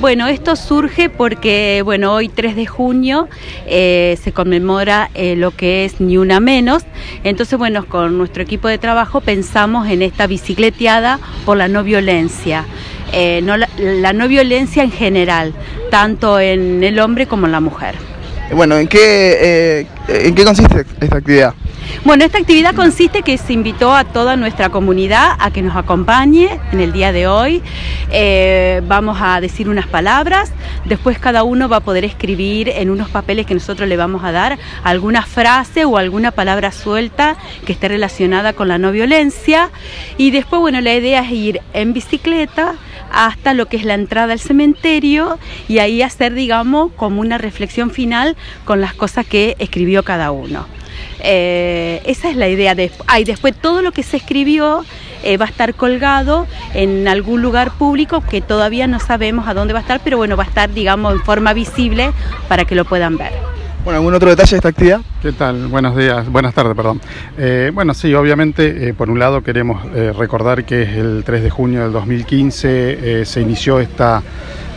Bueno, esto surge porque, bueno, hoy 3 de junio eh, se conmemora eh, lo que es Ni Una Menos. Entonces, bueno, con nuestro equipo de trabajo pensamos en esta bicicleteada por la no violencia. Eh, la, no violencia en general, tanto en el hombre como en la mujer. Bueno, ¿en qué, ¿en qué consiste esta actividad? Bueno, esta actividad consiste que se invitó a toda nuestra comunidad a que nos acompañe en el día de hoy. Eh, vamos a decir unas palabras, después cada uno va a poder escribir en unos papeles que nosotros le vamos a dar alguna frase o alguna palabra suelta que esté relacionada con la no violencia. Y después, bueno, la idea es ir en bicicleta hasta lo que es la entrada al cementerio y ahí hacer, digamos, como una reflexión final con las cosas que escribió cada uno. Eh, esa es la idea. De, ah, después todo lo que se escribió eh, va a estar colgado en algún lugar público que todavía no sabemos a dónde va a estar, pero bueno, va a estar, digamos, en forma visible para que lo puedan ver. Bueno, ¿algún otro detalle de esta actividad? ¿Qué tal? Buenos días, buenas tardes, perdón. Eh, bueno, sí, obviamente, por un lado queremos recordar que el 3 de junio del 2015 se inició esta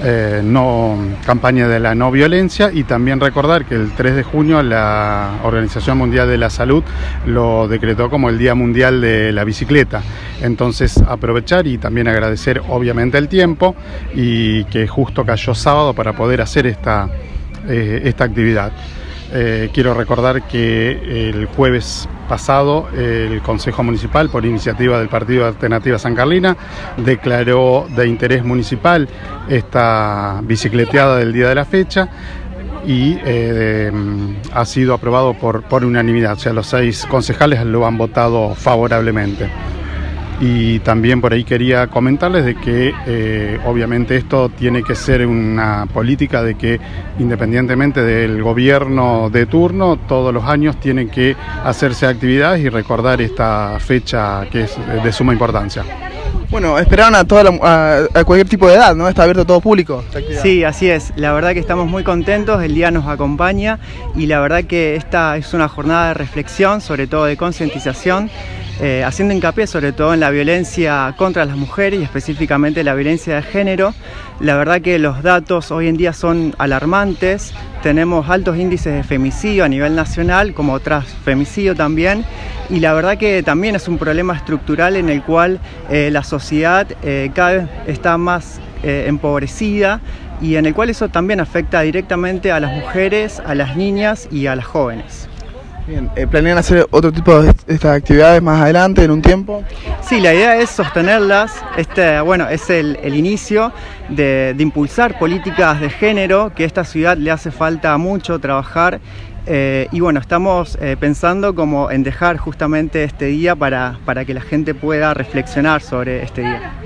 eh, no, campaña de la no violencia y también recordar que el 3 de junio la Organización Mundial de la Salud lo decretó como el Día Mundial de la Bicicleta. Entonces aprovechar y también agradecer obviamente el tiempo y que justo cayó sábado para poder hacer esta, eh, esta actividad. Eh, quiero recordar que el jueves pasado el Consejo Municipal, por iniciativa del Partido Alternativa San Carlina, declaró de interés municipal esta bicicleteada del día de la fecha y eh, ha sido aprobado por unanimidad, o sea, los seis concejales lo han votado favorablemente. Y también por ahí quería comentarles de que eh, obviamente esto tiene que ser una política de que independientemente del gobierno de turno, todos los años tienen que hacerse actividades y recordar esta fecha que es de suma importancia. Bueno, esperaron a, toda a, cualquier tipo de edad, ¿no? Está abierto a todo público. Sí, así es. La verdad que estamos muy contentos, el día nos acompaña y la verdad que esta es una jornada de reflexión, sobre todo de concientización eh, haciendo hincapié sobre todo en la violencia contra las mujeres y específicamente la violencia de género. La verdad que los datos hoy en día son alarmantes, tenemos altos índices de femicidio a nivel nacional, como transfemicidio también, y la verdad que también es un problema estructural en el cual eh, la sociedad eh, cada vez está más empobrecida y en el cual eso también afecta directamente a las mujeres, a las niñas y a las jóvenes. Bien, eh, ¿planean hacer otro tipo de estas actividades más adelante, en un tiempo? Sí, la idea es sostenerlas, este, bueno, es el, inicio de, impulsar políticas de género, que a esta ciudad le hace falta mucho trabajar eh, y bueno, estamos eh, pensando como en dejar justamente este día para, para que la gente pueda reflexionar sobre este día.